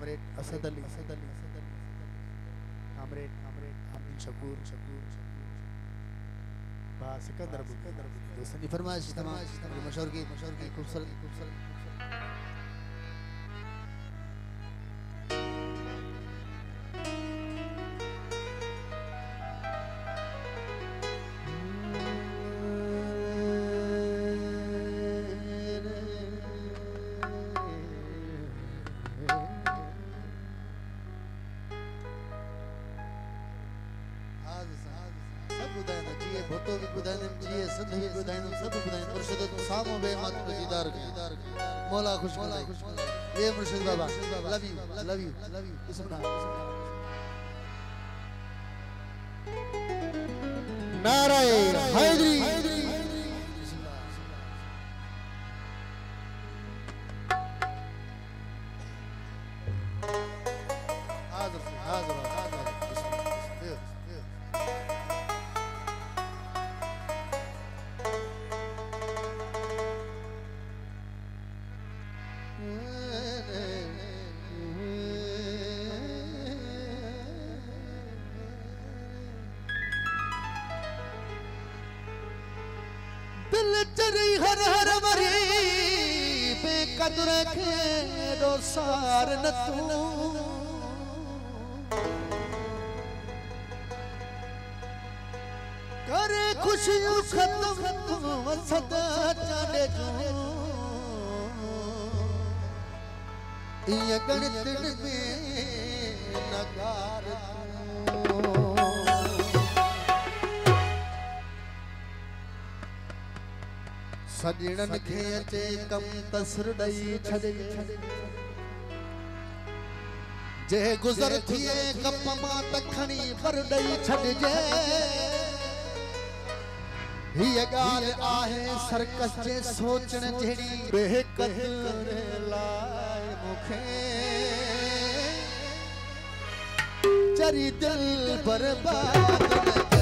Comrade Asad Ali Asad Ali Asad Ali comrade comrade Shakoor Shakoor Shakoor बा सिकंदर सिकंदर दोस्तों की फरमाइश तमाम मशहूर की मशहूर की खूबसूरत खूबसूरत भोतो बि ॿुधाईंदुमि सिंध बि ॿुधाईंदुमि सभु ॿुधाईंदुमि मुर्शिद तूं साम्हूं बे माँ तुंहिंजो दीदार कयां मौला ख़ुशि मौला ख़ुशि ये मुर्शिद बाबा love you love you love you नाराए हैदरी दिल चरी हर हर मरी बेकदर खेड़ो सार न तू। करे खुशियूं खत्म वसद चाले जो। इय गणित में नगार सजणन खे अचे कम तसर ॾई छॾे जे गुज़र थिए कप माँ त खणी पर ॾई छॾिजे। हीअ ॻाल्हि आहे सर्कस जे सोचण जहिड़ी बेकदर लाइ मूंखे। चरी दिल बर्बाद